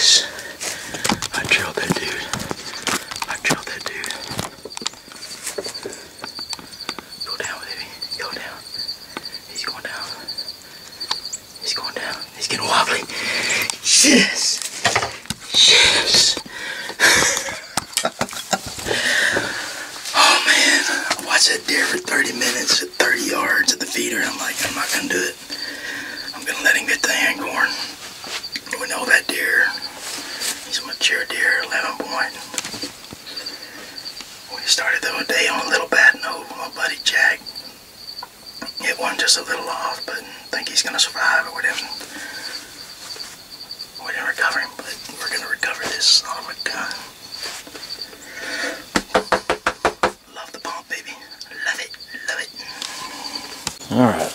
Nice. I drilled that dude. I drilled that dude. Go down, baby. Go down. He's going down. He's going down. He's getting wobbly. Shit. Started the day on a little bad note with my buddy Jack. It won just a little off, but I think he's gonna survive or whatever. We didn't recover him, but we're gonna recover this son of a gun. Love the pump, baby. Love it, love it. Alright.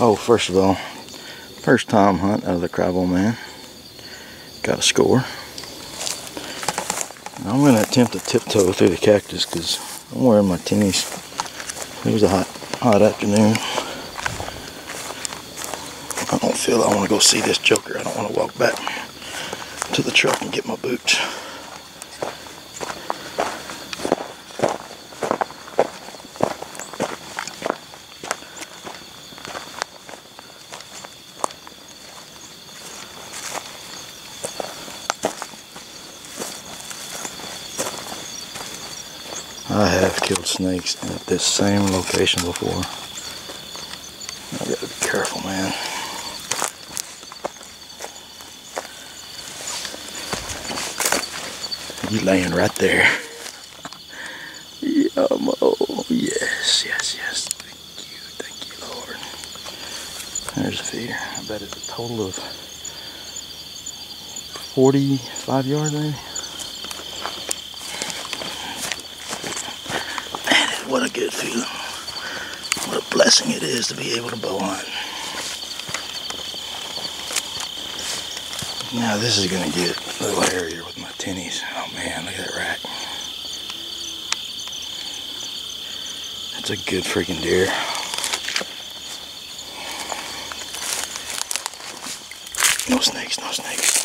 Oh, first of all, first time hunt of the Crabble Man. Got a score. I'm going to attempt to tiptoe through the cactus because I'm wearing my tennies. It was a hot, hot afternoon. I don't feel I want to go see this joker. I don't want to walk back to the truck and get my boots. I have killed snakes at this same location before. I gotta be careful, man. You laying right there. Yummo. Oh, yes, yes, yes. Thank you, thank you, Lord. There's a feeder. I bet it's a total of 45 yards, maybe. Man, what a good feeling. What a blessing it is to be able to bow hunt. Now this is gonna get a little hairier with my tinnies. Oh man, look at that rack. That's a good freaking deer. No snakes, no snakes.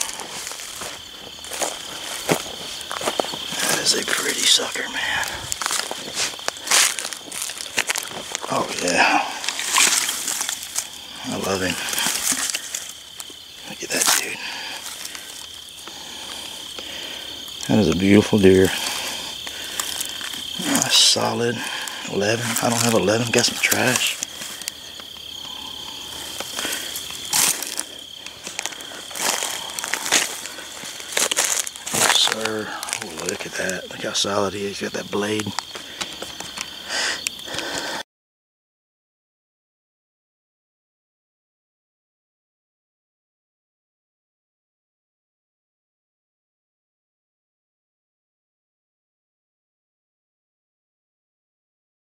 That is a pretty sucker, man. Oh yeah. I love him. Look at that dude. That is a beautiful deer. A solid 11. I don't have 11. Got some trash. Sir. Oh, look at that. Look how solid he is. Got that blade.